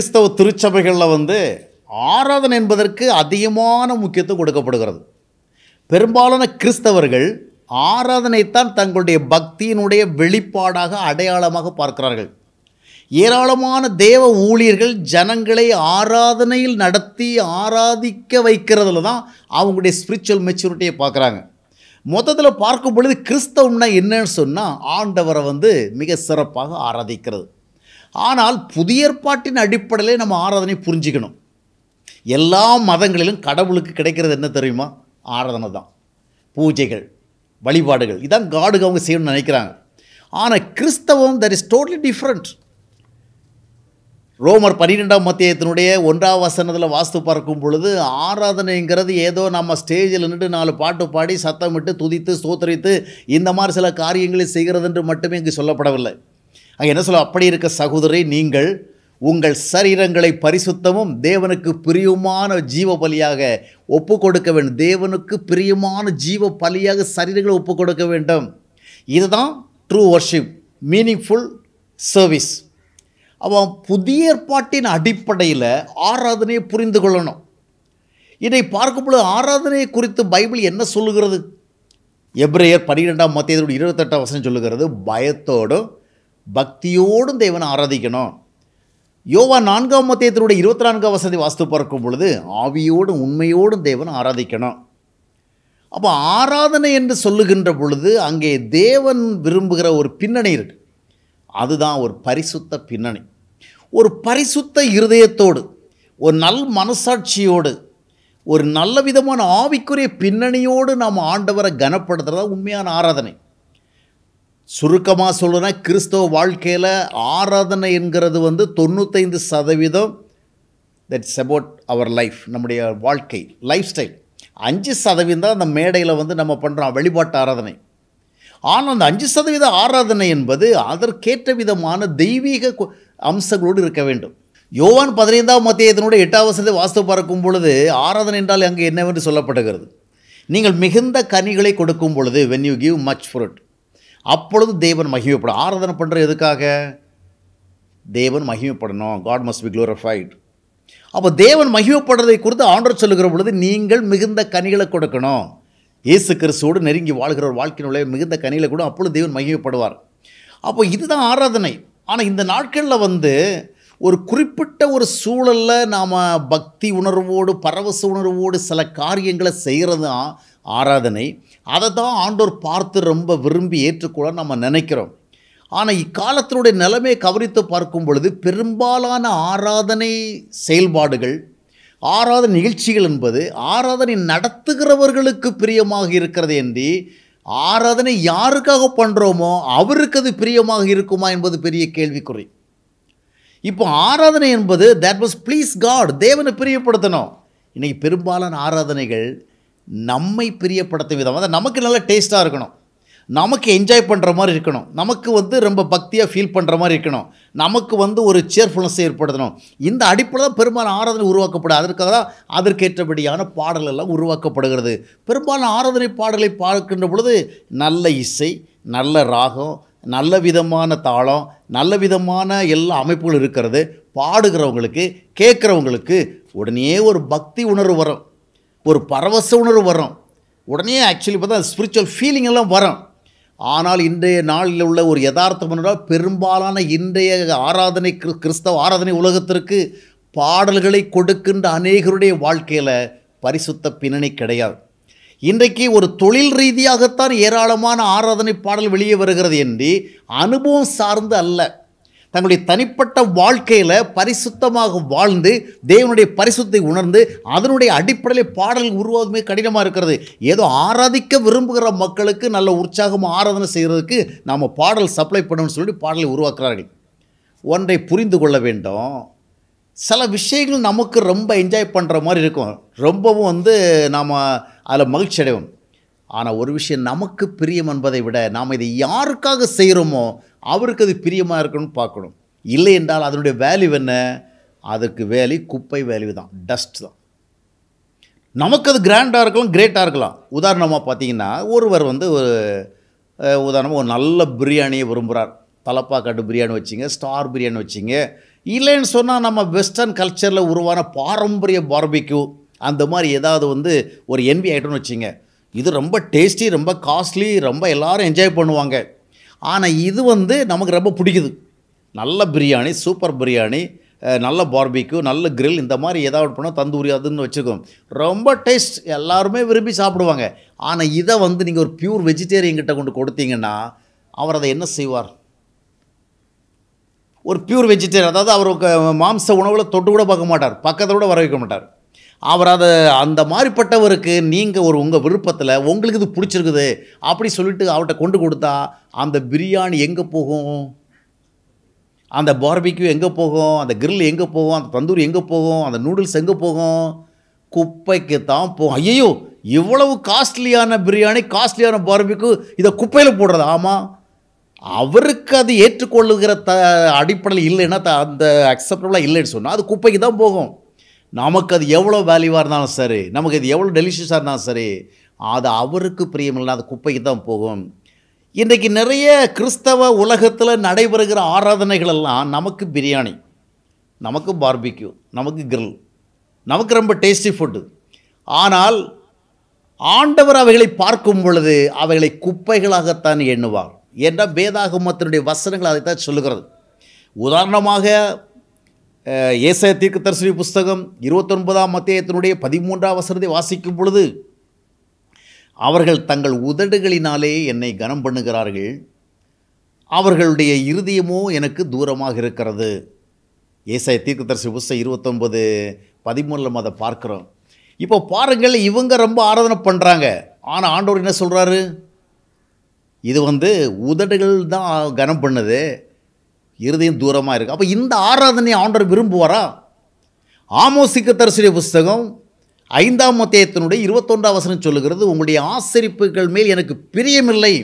கிறிஸ்தவ திருச்சபைகளில் வந்து ஆராதனை என்பதற்கு அதிகமான முக்கியத்துவம் கொடுக்கப்படுகிறது. பெரும்பாலான கிறிஸ்தவர்கள் ஆராதனைத்தான் தங்களுடைய பக்தியினுடைய வெளிப்பாடாக அடையாளமாக பார்க்கிறார்கள். ஏராளமான தேவ ஊழியர்கள் ஜனங்களை ஆராதனையில் நடத்தி ஆராதிக்க வைக்கிறதுல தான் அவங்களுடைய ஸ்பிரிச்சுவல் மெச்சூரிட்டியை பார்க்குறாங்க. மொத்தத்தில் பார்க்கும் பொழுது கிறிஸ்தவம்னா என்னன்னு சொன்னால் ஆண்டவரை வந்து மிக சிறப்பாக ஆராதிக்கிறது. ஆனால் புதிய ஏற்பாட்டின் அடிப்படையில் நம்ம ஆராதனை புரிஞ்சுக்கணும். எல்லா மதங்களிலும் கடவுளுக்கு கிடைக்கிறது என்ன தெரியுமா? ஆராதனை தான். பூஜைகள் வழிபாடுகள். இதான் காடுக்கு அவங்க செய்யணும்னு நினைக்கிறாங்க. ஆனால் கிறிஸ்தவம் தட் இஸ் டோட்லி டிஃப்ரெண்ட் ரோமர் பன்னிரெண்டாம் மத்தியத்தினுடைய ஒன்றாம் வசனத்தில் வாஸ்து பார்க்கும் பொழுது ஆராதனைங்கிறது ஏதோ நம்ம ஸ்டேஜில் நின்று நாலு பாட்டு பாடி சத்தமிட்டு துதித்து சோத்தரித்து இந்த மாதிரி சில காரியங்களை செய்கிறது என்று மட்டுமே இங்கு சொல்லப்படவில்லை. அங்கே என்ன சொல்ல அப்படி இருக்க சகோதரி நீங்கள் உங்கள் சரீரங்களை பரிசுத்தமும் தேவனுக்கு பிரியமான ஜீவ பலியாக ஒப்பு கொடுக்க வேண்டும். தேவனுக்கு பிரியமான ஜீவ பலியாக சரீரங்களை ஒப்பு கொடுக்க வேண்டும். இதுதான் ட்ரூ வர்ஷிப் மீனிங்ஃபுல் சர்வீஸ் அவன் புதிய ஏற்பாட்டின் அடிப்படையில் ஆராதனையை புரிந்து கொள்ளணும். இதை பார்க்கும்பொழுது ஆராதனை குறித்து பைபிள் என்ன சொல்லுகிறது? எப்ரேயர் பன்னிரெண்டாம் மத்தியதோடு இருபத்தெட்டாம் வசனம் சொல்லுகிறது பயத்தோடும் பக்தியோடும் தேவனை ஆராதிக்கணும். யோவா நான்காம் மத்தியத்தினுடைய இருபத்தி நான்காம் வசதி வாஸ்து பார்க்கும் பொழுது ஆவியோடும் உண்மையோடும் தேவனை ஆராதிக்கணும். அப்போ ஆராதனை என்று சொல்லுகின்ற பொழுது அங்கே தேவன் விரும்புகிற ஒரு பின்னணி இருக்கு. அதுதான் ஒரு பரிசுத்த பின்னணி. ஒரு பரிசுத்த இருதயத்தோடு ஒரு நல் மனசாட்சியோடு ஒரு நல்ல விதமான ஆவிக்குரிய பின்னணியோடு நாம் ஆண்டவரை கனப்படுத்துகிறதா உண்மையான ஆராதனை. சுருக்கமாக சொல்லுனா கிறிஸ்தவ வாழ்க்கையில் ஆராதனை என்கிறது வந்து தொண்ணூத்தைந்து சதவீதம் தட்ஸ் அபவுட் அவர் லைஃப் நம்முடைய வாழ்க்கை லைஃப் ஸ்டைல் அஞ்சு சதவீதம் தான் அந்த மேடையில் வந்து நம்ம பண்ணுறோம் வழிபாட்டு ஆராதனை. ஆனால் அந்த அஞ்சு சதவீத ஆராதனை என்பது அதற்கேற்ற விதமான தெய்வீக அம்சங்களோடு இருக்க வேண்டும். யோவான் பதினைந்தாம் மத்தியத்தினுடைய எட்டாவது வாஸ்து பார்க்கும் பொழுது ஆராதனை என்றால் அங்கே என்னவென்று சொல்லப்படுகிறது? நீங்கள் மிகுந்த கனிகளை கொடுக்கும் பொழுது when you give much fruit அப்பொழுது தேவன் மகிமைப்படும். ஆராதனை பண்ணுற எதுக்காக? தேவன் மகிமைப்படணும். காட் மஸ்ட் பி க்ளோரிஃபைட் அப்போ தேவன் மகிமைப்படுறதை குறித்து ஆண்டர் சொல்லுகிற பொழுது நீங்கள் மிகுந்த கனிகளை கொடுக்கணும். இயேசு கிறிஸ்துவோடு நெருங்கி வாழ்கிற ஒரு வாழ்க்கையினுடைய மிகுந்த கனிகளை கூட அப்பொழுது தேவன் மகிமைப்படுவார். அப்போ இதுதான் ஆராதனை. ஆனால் இந்த நாட்களில் வந்து ஒரு குறிப்பிட்ட ஒரு சூழலில் நாம் பக்தி உணர்வோடு பரவச உணர்வோடு சில காரியங்களை செய்கிறது தான் ஆராதனை. அதை தான் ஆண்டோர் பார்த்து ரொம்ப விரும்பி ஏற்றுக்கொள்ள நம்ம நினைக்கிறோம். ஆனால் இக்காலத்தினுடைய நிலைமையை கவனித்து பார்க்கும் பொழுது பெரும்பாலான ஆராதனை செயல்பாடுகள் ஆராதனை நிகழ்ச்சிகள் என்பது ஆராதனை நடத்துகிறவர்களுக்கு பிரியமாக இருக்கிறது என்று ஆராதனை யாருக்காக பண்ணுறோமோ அவருக்கு அது பிரியமாக இருக்குமா என்பது பெரிய கேள்விக்குறி. இப்போ ஆராதனை என்பது தேட் வாஸ் ப்ளீஸ் காட் தேவனை பிரியப்படுத்தணும். இன்றைக்கி பெரும்பாலான ஆராதனைகள் நம்மை பிரியப்படுத்தும் விதம் அதாவது நமக்கு நல்ல டேஸ்ட்டாக இருக்கணும். நமக்கு என்ஜாய் பண்ணுற மாதிரி இருக்கணும். நமக்கு வந்து ரொம்ப பக்தியாக ஃபீல் பண்ணுற மாதிரி இருக்கணும். நமக்கு வந்து ஒரு சேர்ஃபுல்னஸ் ஏற்படுத்தணும். இந்த அடிப்படையில் தான் பெரும்பாலும் ஆராதனை உருவாக்கப்படும். அதற்காக தான் அதற்கேற்றபடியான பாடல் எல்லாம் உருவாக்கப்படுகிறது. பெரும்பாலும் ஆராதனை பாடலை பார்க்கின்ற பொழுது நல்ல இசை நல்ல ராகம் நல்ல விதமான தாளம் நல்ல விதமான எல்லா அமைப்புகளும் இருக்கிறது. பாடுகிறவங்களுக்கு கேட்குறவங்களுக்கு உடனே ஒரு பக்தி உணர்வு வரும். ஒரு பரவச உணர்வு வரும். உடனே ஆக்சுவலி பார்த்தா ஸ்பிரிச்சுவல் ஃபீலிங் எல்லாம் வரும். ஆனால் இன்றைய நாளில் உள்ள ஒரு யதார்த்தம் என்றால் பெரும்பாலான இன்றைய ஆராதனை கிறிஸ்தவ ஆராதனை உலகத்திற்கு பாடல்களை கொடுக்கின்ற அநேகருடைய வாழ்க்கையில் பரிசுத்த பின்னணி கிடையாது. இன்றைக்கு ஒரு தொழில் ரீதியாகத்தான் ஏராளமான ஆராதனை பாடல் வெளியே வருகிறது என்று அனுபவம் சார்ந்து அல்ல. தங்களுடைய தனிப்பட்ட வாழ்க்கையில் பரிசுத்தமாக வாழ்ந்து தேவனுடைய பரிசுத்தை உணர்ந்து அதனுடைய அடிப்படையில் பாடல் உருவாவதுமே கடினமாக இருக்கிறது. ஏதோ ஆராதிக்க விரும்புகிற மக்களுக்கு நல்ல உற்சாகமாக ஆராதனை செய்கிறதுக்கு நாம் பாடல் சப்ளை பண்ணணும்னு சொல்லி பாடலை உருவாக்குறார்கள். ஒன்றை புரிந்து கொள்ள வேண்டும். சில விஷயங்கள் நமக்கு ரொம்ப என்ஜாய் பண்ணுற மாதிரி இருக்கும். ரொம்பவும் வந்து நாம் அதில் மகிழ்ச்சி அடைவோம் ஆனால் ஒரு விஷயம் நமக்கு பிரியம் என்பதை விட நாம் இதை யாருக்காக செய்கிறோமோ அவருக்கு அது பிரியமாக இருக்கணும்னு பார்க்கணும். இல்லை என்றால் அதனுடைய வேல்யூ என்ன? அதுக்கு வேல்யூ குப்பை வேல்யூ தான் டஸ்ட் தான். நமக்கு அது கிராண்டாக இருக்கலாம் கிரேட்டாக இருக்கலாம். உதாரணமாக பார்த்தீங்கன்னா ஒருவர் வந்து ஒரு உதாரணமாக ஒரு நல்ல பிரியாணியை விரும்புகிறார் தலப்பாக்காட்டு பிரியாணி வச்சிங்க ஸ்டார் பிரியாணி வச்சிங்க. இல்லைன்னு சொன்னால் நம்ம வெஸ்டர்ன் கல்ச்சரில் உருவான பாரம்பரிய பார்பிக்யூ அந்த மாதிரி ஏதாவது வந்து ஒரு என்வி ஐட்டம்னு வச்சிங்க. இது ரொம்ப டேஸ்டி ரொம்ப காஸ்ட்லி ரொம்ப எல்லோரும் என்ஜாய் பண்ணுவாங்க. ஆனால் இது வந்து நமக்கு ரொம்ப பிடிக்குது. நல்ல பிரியாணி சூப்பர் பிரியாணி நல்ல பார்பிக்யூ நல்ல கிரில் இந்த மாதிரி ஏதாவது பண்ணால் தந்தூரி அதுன்னு வச்சுருக்கோம் ரொம்ப டேஸ்ட் எல்லாருமே விரும்பி சாப்பிடுவாங்க. ஆனால் இதை வந்து நீங்கள் ஒரு பியூர் வெஜிடேரியன் கிட்ட கொண்டு கொடுத்தீங்கன்னா அவர் அதை என்ன செய்வார்? ஒரு பியூர் வெஜிடேரியன் அதாவது அவர் மாம்ச உணவில் தொட்டு கூட பார்க்க மாட்டார். பக்கத்தில் கூட வர வைக்க மாட்டார். அவர் அதை அந்த மாதிரிப்பட்டவருக்கு நீங்கள் ஒரு உங்கள் விருப்பத்தில் உங்களுக்கு இது பிடிச்சிருக்குது அப்படி சொல்லிட்டு அவர்கிட்ட கொண்டு கொடுத்தா அந்த பிரியாணி எங்கே போகும்? அந்த பார்பிக்யூ எங்கே போகும்? அந்த கிரில் எங்கே போகும்? அந்த தந்தூரி எங்கே போகும்? அந்த நூடுல்ஸ் எங்கே போகும்? குப்பைக்கு தான் போகும். ஐயோ இவ்வளவு காஸ்ட்லியான பிரியாணி காஸ்ட்லியான பார்பிக்யூ இதை குப்பையில் போடுறது? ஆமாம் அவருக்கு அது ஏற்றுக்கொள்ளுகிற த அடிப்படையில் இல்லைன்னா த அந்த அக்செப்டபுளாக இல்லைன்னு சொன்னால் அது குப்பைக்கு தான் போகும். நமக்கு அது எவ்வளோ வேல்யூவாக இருந்தாலும் சரி நமக்கு இது எவ்வளோ டெலிஷியஸாக இருந்தாலும் சரி அது அவருக்கு பிரியமில்லை அது குப்பைக்கு தான் போகும். இன்றைக்கு நிறைய கிறிஸ்தவ உலகத்தில் நடைபெறுகிற ஆராதனைகள் எல்லாம் நமக்கு பிரியாணி நமக்கு பார்பிக்யூ நமக்கு கிரில் நமக்கு ரொம்ப டேஸ்டி ஃபுட்டு ஆனால் ஆண்டவர் அவைகளை பார்க்கும் பொழுது அவைகளை குப்பைகளாகத்தான் எண்ணுவார். என்ற வேதாகமத்தினுடைய வசனங்கள் அதைத்தான் சொல்லுகிறது. உதாரணமாக அஹ், தீர்க்கதரிசனி புஸ்தகம் இருபத்தொன்பதாம் மத்தியத்தினுடைய பதிமூன்றாம் வசனத்தை வாசிக்கும் பொழுது அவர்கள் தங்கள் உதடுகளினாலே என்னை கனம் பண்ணுகிறார்கள். அவர்களுடைய இருதயமோ எனக்கு தூரமாக இருக்கிறது. ஏசாய தீர்க்கதரிசி புஸ்தகம் இருபத்தொன்பது பதிமூணில் அதை பார்க்குறோம். இப்போ பாருங்கள் இவங்க ரொம்ப ஆராதனை பண்ணுறாங்க ஆனால் ஆண்டவர் என்ன சொல்கிறாரு இது வந்து உதடுகள் தான் கனம் பண்ணுது. இருதயம் தூரமாக இருக்குது அப்போ இந்த ஆராதனை ஆண்டவர் விரும்புவாரா? ஆமோசிக்க தரிசன புஸ்தகம் ஐந்தாம் மத்தியத்தினுடைய இருபத்தொன்றாம் வசனம் சொல்லுகிறது உங்களுடைய ஆசரிப்புகள் மேல் எனக்கு பிரியமில்லை.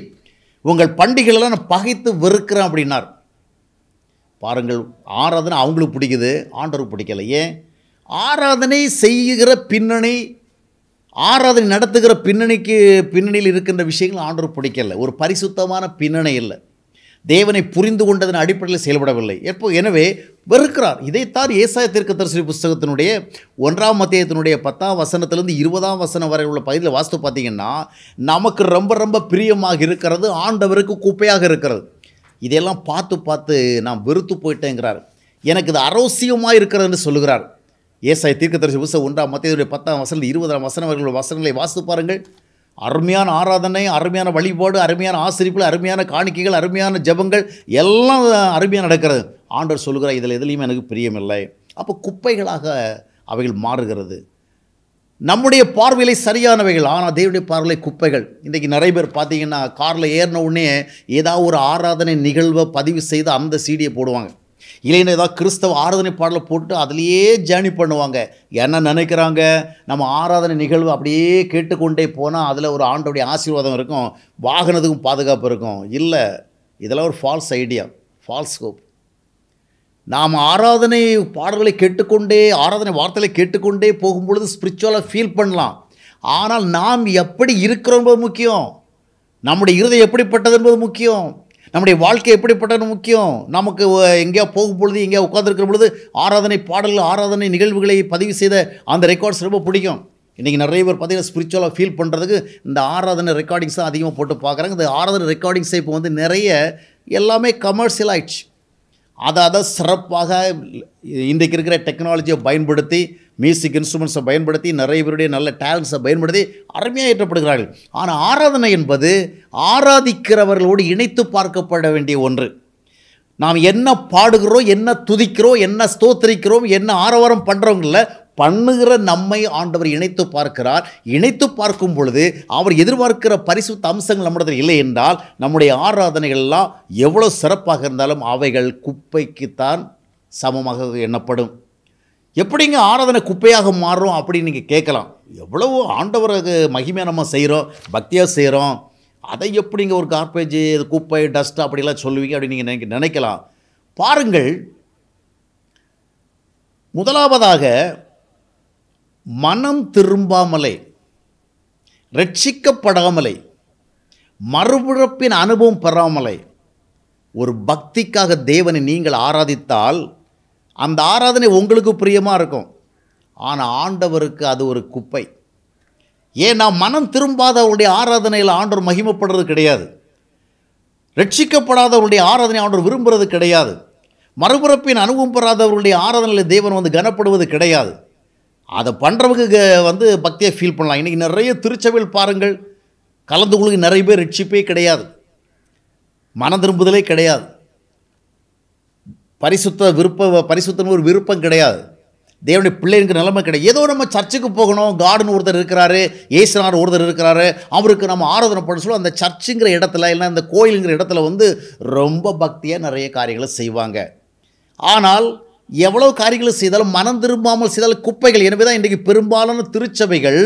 உங்கள் பண்டிகைகளெல்லாம் நான் பகைத்து வெறுக்கிறேன் அப்படின்னார். பாருங்கள் ஆராதனை அவங்களுக்கு பிடிக்குது ஆண்டவருக்கு பிடிக்கல. ஏன்? ஆராதனை செய்கிற பின்னணி ஆராதனை நடத்துகிற பின்னணிக்கு பின்னணியில் இருக்கின்ற விஷயங்கள் ஆண்டவர் பிடிக்கல. ஒரு பரிசுத்தமான பின்னணி இல்லை. தேவனை புரிந்து கொண்டதன் அடிப்படையில் செயல்படவில்லை. எப்போ? எனவே வெறுக்கிறார். இதைத்தான் ஏசாய தீர்க்கதரிசி புஸ்தகத்தினுடைய ஒன்றாம் மத்தியத்தினுடைய பத்தாம் வசனத்திலிருந்து இருபதாம் வசனம் வரை உள்ள பகுதியில் வாஸ்து பார்த்தீங்கன்னா நமக்கு ரொம்ப ரொம்ப பிரியமாக இருக்கிறது ஆண்டவருக்கு குப்பையாக இருக்கிறது. இதையெல்லாம் பார்த்து பார்த்து நான் வெறுத்து போயிட்டேங்கிறார். எனக்கு இது அரோசியமாக இருக்கிறதுன்னு சொல்லுகிறார். ஏசாய் தீர்க்கதரிசி புஸ்தகம் ஒன்றாம் மத்தியத்துடைய பத்தாம் வசனம் இருபதாம் வசனம் வரை உள்ள வசனங்களை வாசித்து பாருங்கள். அருமையான ஆராதனை அருமையான வழிபாடு அருமையான ஆசிரிப்புகள் அருமையான காணிக்கைகள் அருமையான ஜெபங்கள் எல்லாம் அருமையாக நடக்கிறது. ஆண்டவர் சொல்லுகிறார் இதில் எதுலேயுமே எனக்கு பிரியமில்லை. அப்போ குப்பைகளாக அவைகள் மாறுகிறது. நம்முடைய பார்வையிலே சரியானவைகள் ஆனால் தேவனுடைய பார்வையிலே குப்பைகள். இன்றைக்கி நிறைய பேர் பார்த்தீங்கன்னா காரில் ஏறின உடனே ஏதாவது ஒரு ஆராதனை நிகழ்வை பதிவு செய்து அந்த சீடியை போடுவாங்க. இல்லைன்னா ஏதாவது கிறிஸ்தவ ஆராதனை பாடலை போட்டு அதுலேயே ஜேர்னி பண்ணுவாங்க. என்ன நினைக்கிறாங்க? நம்ம ஆராதனை நிகழ்வு அப்படியே கேட்டுக்கொண்டே போனால் அதில் ஒரு ஆண்டோடைய ஆசீர்வாதம் இருக்கும். வாகனத்துக்கும் பாதுகாப்பு இருக்கும். இல்லை இதெல்லாம் ஒரு ஃபால்ஸ் ஐடியா ஃபால்ஸ் ஹோப் நாம் ஆராதனை பாடல்களை கேட்டுக்கொண்டே ஆராதனை வார்த்தைகளை கேட்டுக்கொண்டே போகும்பொழுது ஸ்பிரிச்சுவலாக ஃபீல் பண்ணலாம். ஆனால் நாம் எப்படி இருக்கிறோம் என்பது முக்கியம். நம்முடைய இருதயம் எப்படிப்பட்டது என்பது முக்கியம். நம்முடைய வாழ்க்கை எப்படிப்பட்டது முக்கியம்? நமக்கு அஹ், எங்கேயோ போகும் பொழுது எங்கேயோ உட்காந்துருக்கிற பொழுது ஆராதனை பாடல்கள் ஆராதனை நிகழ்வுகளை பதிவு செய்த அந்த ரெக்கார்ட்ஸ் ரொம்ப பிடிக்கும். இன்றைக்கி நிறைய பேர் பார்த்தீங்கன்னா ஸ்பிரிச்சுவலாக ஃபீல் பண்ணுறதுக்கு இந்த ஆராதனை ரெக்கார்டிங்ஸ் தான் அதிகமாக போட்டு பார்க்குறாங்க. இந்த ஆராதனை ரெக்கார்டிங்ஸை இப்போ வந்து நிறைய எல்லாமே கமர்ஷியல் ஆயிடுச்சு. அதை அதை சிறப்பாக இன்றைக்கு இருக்கிற டெக்னாலஜியை பயன்படுத்தி மியூசிக் இன்ஸ்ட்ருமெண்ட்ஸை பயன்படுத்தி நிறைய பேருடைய நல்ல டேலண்ட்ஸை பயன்படுத்தி அருமையாக ஏற்றப்படுகிறார்கள் ஆனால் ஆராதனை என்பது ஆராதிக்கிறவர்களோடு இணைத்து பார்க்கப்பட வேண்டிய ஒன்று. நாம் என்ன பாடுகிறோம் என்ன துதிக்கிறோம் என்ன ஸ்தோத்திரிக்கிறோம் என்ன ஆரவாரம் பண்ணுறவங்கள பண்ணுகிற நம்மை ஆண்டவர் இணைத்து பார்க்கிறார். இணைத்து பார்க்கும் பொழுது அவர் எதிர்பார்க்கிற பரிசுத்த அம்சங்கள் நம்மிடத்தில் இல்லை என்றால் நம்முடைய ஆராதனைகள் எல்லாம் எவ்வளோ சிறப்பாக இருந்தாலும் அவைகள் குப்பைக்குத்தான் சமமாக எண்ணப்படும். எப்படிங்க ஆராதனை குப்பையாக மாறும் அப்படின்னு நீங்கள் கேட்கலாம். எவ்வளவோ ஆண்டவருக்கு மகிமையாக நம்ம செய்கிறோம் பக்தியாக செய்கிறோம் அதை எப்படிங்க ஒரு கார்பேஜ் குப்பை டஸ்ட் அப்படிலாம் சொல்லுவீங்க அப்படின்னு நீங்கள் நினைக்க நினைக்கலாம். பாருங்கள் முதலாவதாக மனம் திரும்பாமலே ரட்சிக்கப்படாமலே மறுபிறப்பின் அனுபவம் பெறாமலே ஒரு பக்திக்காக தேவனை நீங்கள் ஆராதித்தால் அந்த ஆராதனை உங்களுக்கு பிரியமாக இருக்கும். ஆனால் ஆண்டவருக்கு அது ஒரு குப்பை. ஏன்னா மனம் திரும்பாதவருடைய ஆராதனையில் ஆண்டவர் மகிமைப்படுறது கிடையாது. ரட்சிக்கப்படாதவருடைய ஆராதனை ஆண்டவர் விரும்புறது கிடையாது. மறுபிறப்பின் அனுபவம் பெறாதவருடைய ஆராதனையில் தேவன் வந்து கனப்படுவது கிடையாது. அதை பண்ணுறவங்க வந்து பக்தியை ஃபீல் பண்ணலாம். இன்றைக்கி நிறைய திருச்சபையில் பாருங்கள் கலந்து கொள்ளுங்க நிறைய பேர் ரட்சிப்பே கிடையாது. மன திரும்புதலே கிடையாது. பரிசுத்த விருப்ப பரிசுத்தம் ஒரு விருப்பம் கிடையாது. தேவனுடைய பிள்ளைங்களுக்கு நிலைமை கிடையாது. ஏதோ நம்ம சர்ச்சுக்கு போகணும் கார்டன் ஒருத்தர் இருக்கிறாரு ஏசுநாடு ஒருத்தர் இருக்கிறாரு அவருக்கு நம்ம ஆராதனை பண்ண சொல்ல அந்த சர்ச்சுங்கிற இடத்துல இல்லை அந்த கோயிலுங்கிற இடத்துல வந்து ரொம்ப பக்தியாக நிறைய காரியங்களை செய்வாங்க. ஆனால் எவ்வளவு காரியங்களை செய்தாலும் மனம் திரும்பாமல் செய்தால் குப்பைகள். எனவே தான் இன்றைக்கு பெரும்பாலான திருச்சபைகள்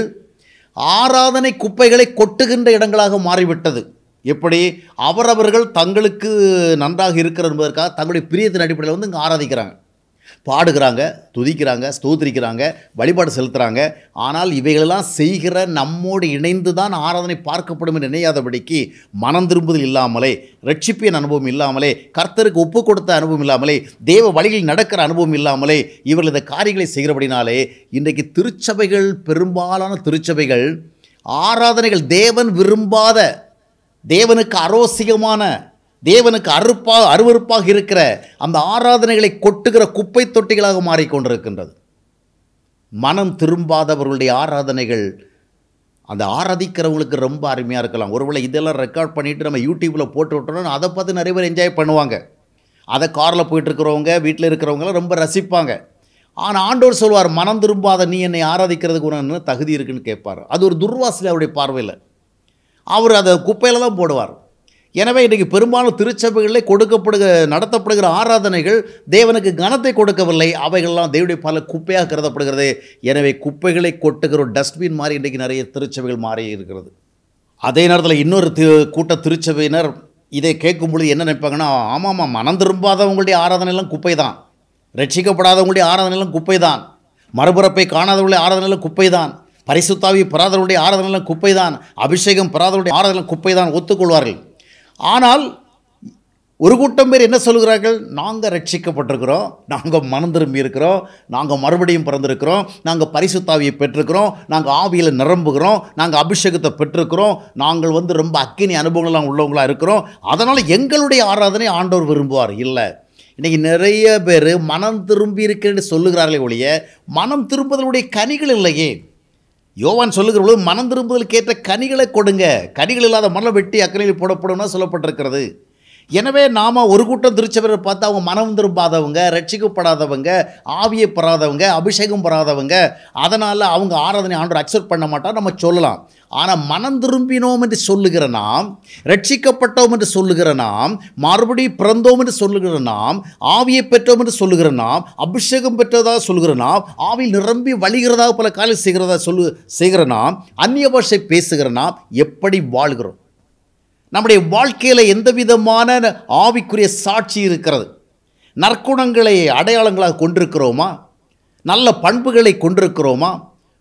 ஆராதனை குப்பைகளை கொட்டுகின்ற இடங்களாக மாறிவிட்டது. எப்படி? அவரவர்கள் தங்களுக்கு நன்றாக இருக்கிறது என்பதற்காக தங்களுடைய பிரியத்தின் அடிப்படையில் வந்து இங்கே ஆராதிக்கிறாங்க. பாடுகிறாங்க துதிக்கிறாங்க ஸ்தோத்திரிக்கிறாங்க வழிபாடு செலுத்துகிறாங்க ஆனால் இவைகளெல்லாம் செய்கிற நம்மோடு இணைந்து தான் ஆராதனை பார்க்கப்படும் என்று நினையாதபடிக்கு மனம் திரும்புதல் இல்லாமலே ரட்சிப்பின் அனுபவம் இல்லாமலே கர்த்தருக்கு ஒப்பு கொடுத்த அனுபவம் இல்லாமலே தேவ வழிகளில் நடக்கிற அனுபவம் இல்லாமலே இவர்கள் இந்த காரியங்களை செய்கிறபடினாலே இன்றைக்கு திருச்சபைகள் பெரும்பாலான திருச்சபைகள் ஆராதனைகள் தேவன் விரும்பாத தேவனுக்கு அரோசிகமான தேவனுக்கு அறுப்பாக அருவருப்பாக இருக்கிற அந்த ஆராதனைகளை கொட்டுகிற குப்பை தொட்டிகளாக மாறிக்கொண்டிருக்கின்றது. மனம் திரும்பாதவர்களுடைய ஆராதனைகள் அந்த ஆராதிக்கிறவங்களுக்கு ரொம்ப அருமையாக இருக்கலாம். ஒருவேளை இதெல்லாம் ரெக்கார்ட் பண்ணிவிட்டு நம்ம யூடியூப்பில் போட்டு விட்டோம்னா அதை பார்த்து நிறைய பேர் என்ஜாய் பண்ணுவாங்க. அதை காரில் போயிட்டுருக்கிறவங்க வீட்டில் இருக்கிறவங்களாம் ரொம்ப ரசிப்பாங்க. ஆனால் ஆண்டவர் சொல்வார் மனம் திரும்பாத நீ என்னை ஆராதிக்கிறதுக்கு உனக்கு தகுதி இருக்குன்னு கேட்பார். அது ஒரு துர்வாசனை அவருடைய பார்வையில். அவர் அதை குப்பையில் தான் போடுவார். எனவே இன்றைக்கு பெரும்பாலும் திருச்சபைகளில் கொடுக்கப்படுகிற நடத்தப்படுகிற ஆராதனைகள் தேவனுக்கு கனத்தை கொடுக்கவில்லை. அவைகள்லாம் தேவனுடைய பல குப்பையாக கருதப்படுகிறது. எனவே குப்பைகளை கொட்டுகிற டஸ்ட்பின் மாதிரி இன்றைக்கு நிறைய திருச்சபைகள் மாறி இருக்கிறது. அதே நேரத்தில் இன்னொரு தி கூட்ட திருச்சபையினர் இதை கேட்கும் பொழுது என்ன நினைப்பாங்கன்னா ஆமாம்மா மனம் திரும்பாதவங்களுடைய ஆராதனையெல்லாம் குப்பை தான் ரட்சிக்கப்படாதவங்களுடைய ஆராதனைலாம் குப்பை தான் மறுபிறப்பை காணாதவங்களுடைய ஆராதனைலாம் குப்பை தான் பரிசுத்தாவி பெறாதவருடைய ஆராதனைலாம் குப்பை தான் அபிஷேகம் பெறாதவருடைய ஆராதனை குப்பை தான் ஒத்துக்கொள்வார்கள். ஆனால் ஒரு கூட்டம் பேர் என்ன சொல்கிறார்கள்? நாங்கள் ரட்சிக்கப்பட்டிருக்கிறோம் நாங்கள் மனம் திரும்பி இருக்கிறோம் நாங்கள் மறுபடியும் பிறந்திருக்கிறோம் நாங்கள் பரிசுத்தாவியை பெற்றிருக்கிறோம் நாங்கள் ஆவியில் நிரம்புகிறோம் நாங்கள் அபிஷேகத்தை பெற்றிருக்கிறோம் நாங்கள் வந்து ரொம்ப அக்கினி அனுபவங்கள்லாம் உள்ளவங்களாக இருக்கிறோம். அதனால் எங்களுடைய ஆராதனை ஆண்டவர் விரும்புவார். இல்லை. இன்றைக்கி நிறைய பேர் மனம் திரும்பி இருக்கிறேன்னு சொல்லுகிறார்களே ஒழிய மனம் திரும்புதலுடைய கனிகள் இல்லையே. யோவான் சொல்லுகிற பொழுது மனம் திரும்புதலுக்கு ஏற்ற கனிகளை கொடுங்க. கனிகள் இல்லாத மணலை வெட்டி அக்கறையில் போடப்படும்னா சொல்லப்பட்டிருக்கிறது. எனவே நாம் ஒரு கூட்டம் திருச்சபையை பார்த்து அவங்க மனம் திரும்பாதவங்க ரட்சிக்கப்படாதவங்க ஆவியை பெறாதவங்க அபிஷேகம் பெறாதவங்க அதனால் அவங்க ஆராதனை ஆண்டவர் அக்செப்ட் பண்ண மாட்டா நம்ம சொல்லலாம். ஆனால் மனம் திரும்பினோம் என்று சொல்லுகிற நாம் ரட்சிக்கப்பட்டோம் என்று சொல்லுகிற நாம் மறுபடியும் பிறந்தோம் என்று சொல்லுகிற நாம் ஆவியை பெற்றோம் என்று சொல்லுகிற நாம் அபிஷேகம் பெற்றதாக சொல்லுகிற நாம் ஆவியில் நிரம்பி வழிகிறதாக பல காலம் செய்கிறதா சொல்லு செய்கிற நாம் அந்நிய பாஷை பேசுகிற நாம் எப்படி வாழ்கிறோம்? நம்முடைய வாழ்க்கையில் எந்த விதமான ஆவிக்குரிய சாட்சி இருக்கிறது? நற்குணங்களை அடையாளங்களாக கொண்டிருக்கிறோமா? நல்ல பண்புகளை கொண்டிருக்கிறோமா?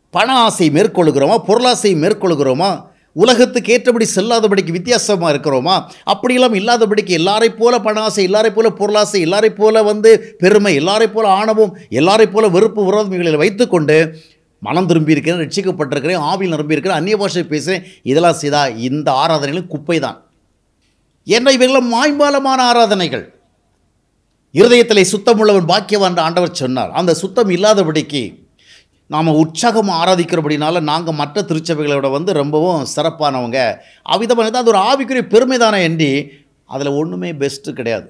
பண ஆசை மேற்கொள்கிறோமா? பொருளாசை மேற்கொள்கிறோமா? உலகத்துக்கு ஏற்றபடி செல்லாதபடிக்கு வித்தியாசமாக இருக்கிறோமா? அப்படியெல்லாம் இல்லாதபடிக்கு எல்லாரை போல பண ஆசை எல்லாரை போல பொருளாசை எல்லாரை போல வந்து பெருமை எல்லாரை போல ஆணவம் எல்லாரை போல வெறுப்பு விரோதமைகளில் வைத்துக்கொண்டு மனம் திரும்பி இருக்கிறேன் ரட்சிக்கப்பட்டிருக்கிறேன் ஆவியில் நிரம்பி இருக்கிறேன் அந்நிய பாஷை பேசுகிறேன். இதெல்லாம் செய்தா இந்த ஆராதனைகளும் குப்பை தான் என்ன இவைகளும் மாய்மாலமான ஆராதனைகள். இருதயத்திலே சுத்தமுள்ளவன் பாக்கியவான் ஆண்டவர் சொன்னார். அந்த சுத்தம் இல்லாதபடிக்கு நாம் உற்சாகமாக ஆராதிக்கிறபடினால நாங்கள் மற்ற திருச்சபைகளோட வந்து ரொம்பவும் சிறப்பானவங்க. அவ்விதமாக அது ஒரு ஆவிக்குரிய பெருமை தானே என்று அதில் ஒன்றுமே பெஸ்ட்டு கிடையாது.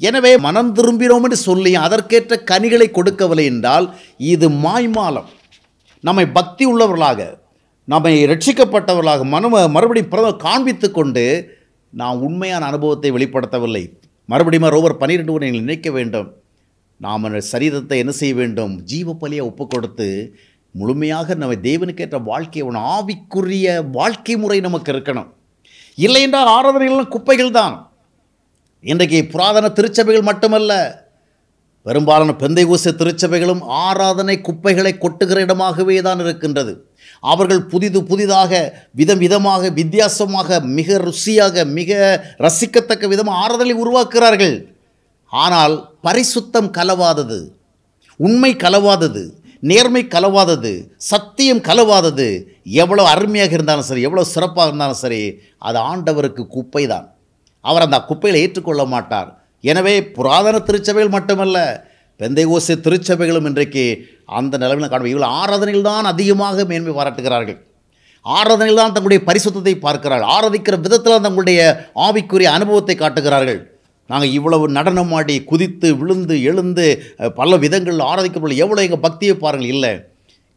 எனவே மனம் திரும்பினோம்னு சொல்லி அதற்கேற்ற கனிகளை கொடுக்கவில்லை என்றால் இது மாய்மாலம். நம்மை பக்தி உள்ளவர்களாக நம்மை ரட்சிக்கப்பட்டவர்களாக மனம மறுபடியும் பிறந்த காண்பித்து கொண்டு நாம் உண்மையான அனுபவத்தை வெளிப்படுத்தவில்லை. மறுபடியும் ரோவர் பன்னிரெண்டு ஒன்று நீங்கள் நினைக்க வேண்டும். நாம் சரீரத்தை என்ன செய்ய வேண்டும்? ஜீவ பலியை ஒப்பு கொடுத்து முழுமையாக நம்ம தேவனுக்கேற்ற வாழ்க்கையை ஒன்று ஆவிக்குரிய வாழ்க்கை முறை நமக்கு இருக்கணும். இல்லை என்றால் ஆராதனைகள்லாம் குப்பைகள் தான் இன்றைக்கு புராதன திருச்சபைகள் மட்டுமல்ல பெரும்பாலான பெந்தை ஊச திருச்சபைகளும் ஆராதனை குப்பைகளை கொட்டுகிற இடமாகவே தான் இருக்கின்றது. அவர்கள் புதிது புதிதாக விதம் விதமாக வித்தியாசமாக மிக ருசியாக மிக ரசிக்கத்தக்க விதமாக ஆராதனை உருவாக்குகிறார்கள். ஆனால் பரிசுத்தம் கலவாதது உண்மை கலவாதது நேர்மை கலவாதது சத்தியம் கலவாதது எவ்வளோ அருமையாக இருந்தாலும் சரி எவ்வளோ சிறப்பாக இருந்தாலும் சரி அது ஆண்டவருக்கு குப்பை தான் அவர் அந்த குப்பையில் ஏற்றுக்கொள்ள மாட்டார். எனவே புராதன திருச்சபைகள் மட்டுமல்ல பெந்தைகோசை திருச்சபைகளும் இன்றைக்கு அந்த நிலவில் காணும் இவர்கள் ஆராதனையில் தான் அதிகமாக மேன்மை பாராட்டுகிறார்கள். ஆராதனையில் தான் தங்களுடைய பரிசுத்தத்தை பார்க்கிறார்கள். ஆராதிக்கிற விதத்தில் தங்களுடைய ஆவிக்குரிய அனுபவத்தை காட்டுகிறார்கள். நாங்கள் இவ்வளவு நடனமாடி குதித்து விழுந்து எழுந்து பல விதங்களில் ஆராதிக்கப்படல எவ்வளோ எங்கள் பக்தியை பாருங்கள். இல்லை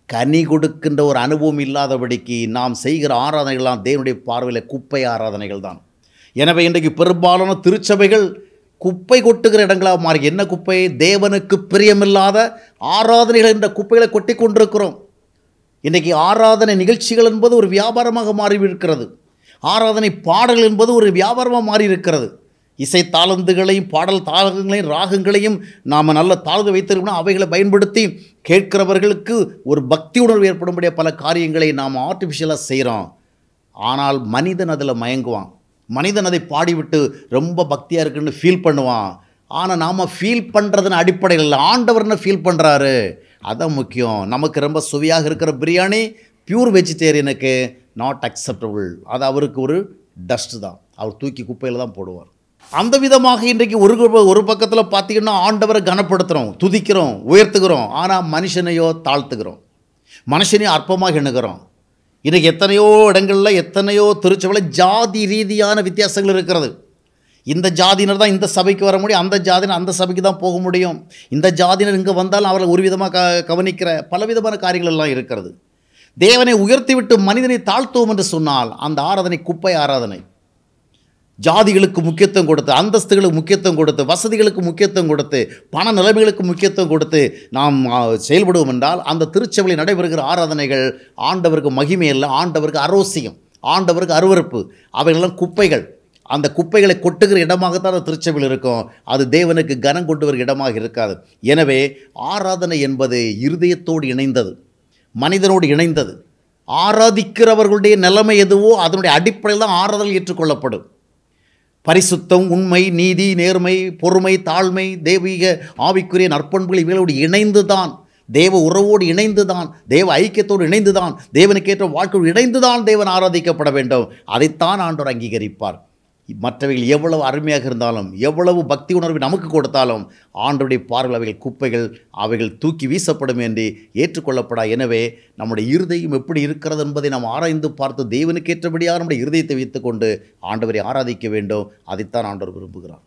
கனி கொடுக்கின்ற ஒரு அனுபவம் இல்லாதபடிக்கு நாம் செய்கிற ஆராதனைகள்லாம் தேவனுடைய பார்வையில் குப்பை ஆராதனைகள் தான் எனவே இன்றைக்கு பெரும்பாலான திருச்சபைகள் குப்பை கொட்டுகிற இடங்களாக மாறி என்ன குப்பை? தேவனுக்கு பிரியமில்லாத ஆராதனைகள் என்ற குப்பைகளை கொட்டி கொண்டிருக்கிறோம். இன்றைக்கி ஆராதனை நிகழ்ச்சிகள் என்பது ஒரு வியாபாரமாக மாறி இருக்கிறது ஆராதனை பாடல் என்பது ஒரு வியாபாரமாக மாறியிருக்கிறது. இசை தாளந்துகளையும் பாடல் தாளங்களையும் ராகங்களையும் நாம் நல்ல தாழ்ந்து வைத்திருக்கணும். அவைகளை பயன்படுத்தி கேட்கிறவர்களுக்கு ஒரு பக்தி உணர்வு ஏற்படும்படிய பல காரியங்களை நாம் ஆர்டிஃபிஷியலாக செய்கிறோம். ஆனால் மனிதன் அதில் மயங்குவான். மனிதன் அதை பாடிவிட்டு ரொம்ப பக்தியாக இருக்குன்னு ஃபீல் பண்ணுவான். ஆனால் நாம் ஃபீல் பண்ணுறதுன்னு அடிப்படையில் இல்லை. ஆண்டவர்னு ஃபீல் பண்ணுறாரு அதான் முக்கியம். நமக்கு ரொம்ப சுவையாக இருக்கிற பிரியாணி பியூர் வெஜிடேரியனுக்கு நாட் அக்செப்டபுள் அது அவருக்கு ஒரு டஸ்ட் தான். அவர் தூக்கி குப்பையில் தான் போடுவார். அந்த விதமாக இன்றைக்கு ஒரு ஒரு பக்கத்தில் பார்த்தீங்கன்னா ஆண்டவரை கனப்படுத்துகிறோம் துதிக்கிறோம் உயர்த்துகிறோம். ஆனால் மனுஷனையோ தாழ்த்துக்கிறோம் மனுஷனையும் அற்பமாக எண்ணுகிறோம். இன்றைக்கு எத்தனையோ இடங்களில் எத்தனையோ திருச்சபையில் ஜாதி ரீதியான வித்தியாசங்கள் இருக்கிறது. இந்த ஜாதியினர் தான் இந்த சபைக்கு வர முடியும் அந்த ஜாதியினர் அந்த சபைக்கு தான் போக முடியும். இந்த ஜாதியினர் இங்கே வந்தாலும் அவர்களை ஒரு விதமாக க கவனிக்கிற பலவிதமான காரியங்கள் எல்லாம் இருக்கிறது. தேவனை உயர்த்திவிட்டு மனிதனை தாழ்த்துவோம் என்று சொன்னால் அந்த ஆராதனை குப்பை ஆராதனை. ஜாதிகளுக்கு முக்கியத்துவம் கொடுத்து அந்தஸ்துகளுக்கு முக்கியத்துவம் கொடுத்து வசதிகளுக்கு முக்கியத்துவம் கொடுத்து பண நிலைமைகளுக்கு முக்கியத்துவம் கொடுத்து நாம் செயல்படுவோம் என்றால் அந்த திருச்சபையில் நடைபெறுகிற ஆராதனைகள் ஆண்டவருக்கு மகிமை இல்லை ஆண்டவருக்கு அரோசியம் ஆண்டவருக்கு அருவருப்பு அவைகளெல்லாம் குப்பைகள். அந்த குப்பைகளை கொட்டுகிற இடமாகத்தான் அந்த திருச்சபையில் இருக்கும். அது தேவனுக்கு கனம் கொண்டு வருகிற இடமாக இருக்காது. எனவே ஆராதனை என்பது இருதயத்தோடு இணைந்தது மனிதனோடு இணைந்தது. ஆராதிக்கிறவர்களுடைய நிலைமை எதுவோ அதனுடைய அடிப்படையில் தான் ஆராதனை ஏற்றுக்கொள்ளப்படும். பரிசுத்தம் உண்மை நீதி நேர்மை பொறுமை தாழ்மை தெய்வீக ஆவிக்குரிய நற்பண்புகள் இவைகளோடு இணைந்து தான் தேவ உறவோடு இணைந்து தான் தேவ ஐக்கியத்தோடு இணைந்து தான் தேவனுக்கேற்ற வாழ்க்கையோடு இணைந்து தான் தேவன் ஆராதிக்கப்பட வேண்டும். அதைத்தான் ஆண்டோர் அங்கீகரிப்பார். மற்றவைகள் எவ்வளவு அருமையாக இருந்தாலும் எவ்வளவு பக்தி உணர்வை நமக்கு கொடுத்தாலும் ஆண்டவருடைய பார்வையில் அவைகள் குப்பைகள் அவைகள் தூக்கி வீசப்படும் என்று ஏற்றுக்கொள்ளப்படா. எனவே நம்முடைய இருதயம் எப்படி இருக்கிறது என்பதை நாம் ஆராய்ந்து பார்த்து தேவனுக்கேற்றபடியாக நம்முடைய இருதயத்தை வைத்துக்கொண்டு ஆண்டவரை ஆராதிக்க வேண்டும். அதைத்தான் ஆண்டவர் விரும்புகிறார்.